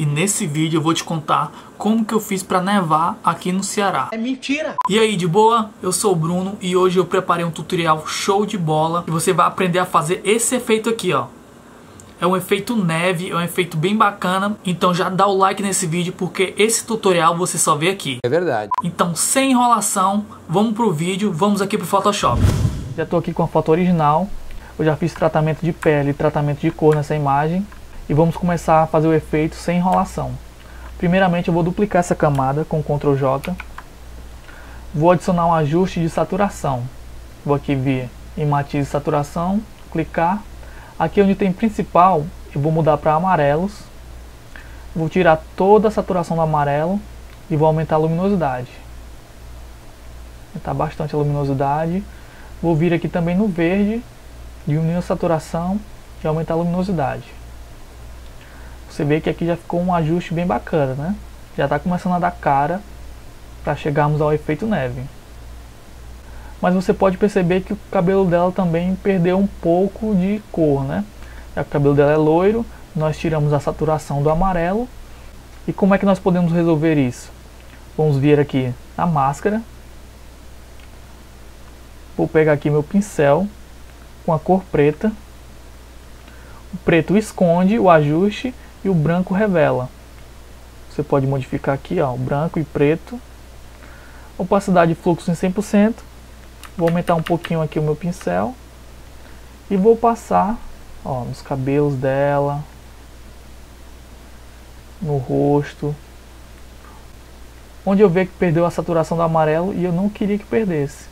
e nesse vídeo eu vou te contar como que eu fiz para nevar aqui no Ceará. É mentira! E aí, de boa? Eu sou o Bruno e hoje eu preparei um tutorial show de bola e você vai aprender a fazer esse efeito aqui, ó. É um efeito neve, é um efeito bem bacana, então já dá o like nesse vídeo porque esse tutorial você só vê aqui. É verdade. Então, sem enrolação, vamos pro vídeo, vamos aqui pro Photoshop. Já estou aqui com a foto original, eu já fiz tratamento de pele e tratamento de cor nessa imagem e vamos começar a fazer o efeito sem enrolação. Primeiramente eu vou duplicar essa camada com Ctrl J, vou adicionar um ajuste de saturação, vou aqui vir em matiz de saturação, clicar, aqui onde tem principal eu vou mudar para amarelos, vou tirar toda a saturação do amarelo e vou aumentar a luminosidade, aumentar bastante a luminosidade, vou vir aqui também no verde, diminuir a saturação e aumentar a luminosidade. Você vê que aqui já ficou um ajuste bem bacana, né? Já está começando a dar cara para chegarmos ao efeito neve. Mas você pode perceber que o cabelo dela também perdeu um pouco de cor, né? O cabelo dela é loiro, nós tiramos a saturação do amarelo. E como é que nós podemos resolver isso? Vamos vir aqui na máscara. Vou pegar aqui meu pincel com a cor preta. O preto esconde o ajuste e o branco revela. Você pode modificar aqui, ó, o branco e preto. Opacidade de fluxo em 100%. Vou aumentar um pouquinho aqui o meu pincel. E vou passar, ó, nos cabelos dela. No rosto. Onde eu ver que perdeu a saturação do amarelo e eu não queria que perdesse.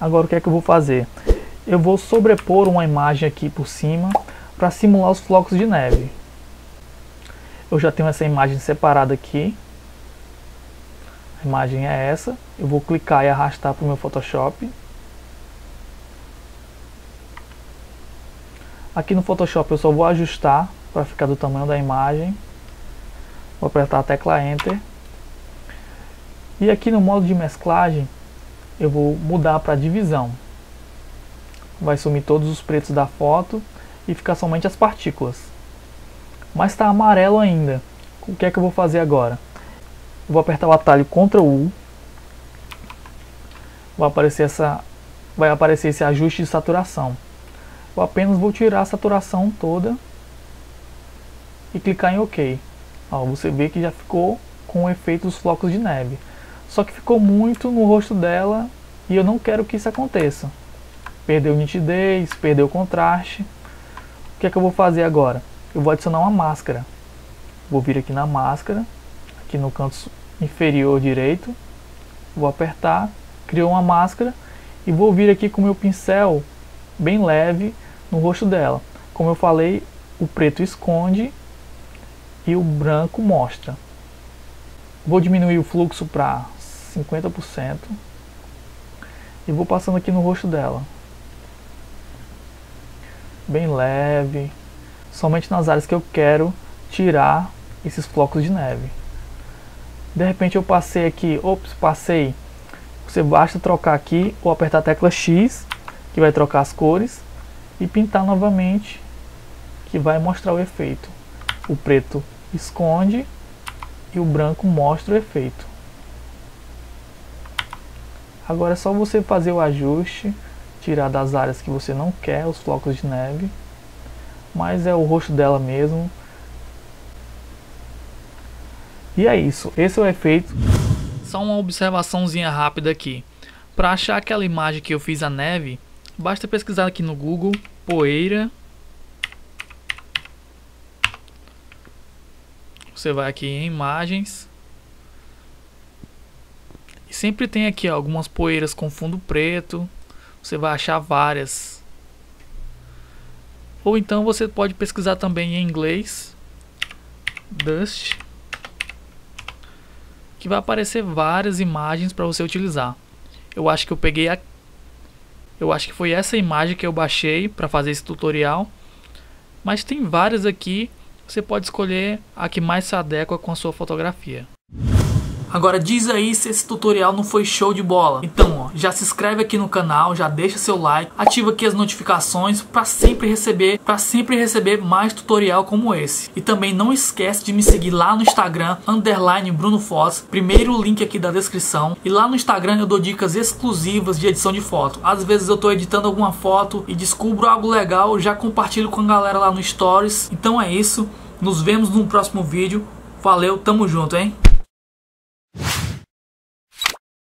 Agora o que é que eu vou fazer? Eu vou sobrepor uma imagem aqui por cima para simular os flocos de neve. Eu já tenho essa imagem separada aqui. A imagem é essa. Eu vou clicar e arrastar para o meu Photoshop. Aqui no Photoshop eu só vou ajustar para ficar do tamanho da imagem. Vou apertar a tecla Enter. E aqui no modo de mesclagem eu vou mudar para divisão. Vai sumir todos os pretos da foto e ficar somente as partículas mas está amarelo ainda. O que é que eu vou fazer agora? Vou apertar o atalho Ctrl U. Vai aparecer, essa, vai aparecer esse ajuste de saturação. Eu apenas vou tirar a saturação toda e clicar em OK. Ó, você vê que já ficou com o efeito dos flocos de neve. Só que ficou muito no rosto dela e eu não quero que isso aconteça. Perdeu nitidez, perdeu contraste. O que é que eu vou fazer agora? Eu vou adicionar uma máscara. Vou vir aqui na máscara, aqui no canto inferior direito, vou apertar, criou uma máscara e vou vir aqui com meu pincel bem leve no rosto dela. Como eu falei, o preto esconde e o branco mostra. Vou diminuir o fluxo para 50% e vou passando aqui no rosto dela. Bem leve, somente nas áreas que eu quero tirar esses flocos de neve. De repente eu passei aqui, ops, passei. Você basta trocar aqui ou apertar a tecla X, que vai trocar as cores, e pintar novamente, que vai mostrar o efeito. O preto esconde e o branco mostra o efeito. Agora é só você fazer o ajuste, tirar das áreas que você não quer os flocos de neve mas é o rosto dela mesmo. E é isso, esse é o efeito. Só uma observaçãozinha rápida aqui. Para achar aquela imagem que eu fiz a neve, basta pesquisar aqui no Google poeira. Você vai aqui em imagens. E sempre tem aqui ó, algumas poeiras com fundo preto. Você vai achar várias ou então você pode pesquisar também em inglês Dust que vai aparecer várias imagens para você utilizar. Eu acho que eu peguei a eu acho que foi essa imagem que eu baixei para fazer esse tutorial. Mas tem várias aqui, você pode escolher a que mais se adequa com a sua fotografia. Agora diz aí se esse tutorial não foi show de bola. Então, ó, já se inscreve aqui no canal, já deixa seu like, ativa aqui as notificações para sempre receber, para sempre receber mais tutorial como esse. E também não esquece de me seguir lá no Instagram underline Bruno Foz, primeiro link aqui da descrição. E lá no Instagram eu dou dicas exclusivas de edição de foto. Às vezes eu tô editando alguma foto e descubro algo legal, já compartilho com a galera lá no Stories. Então é isso. Nos vemos no próximo vídeo. Valeu, tamo junto, hein?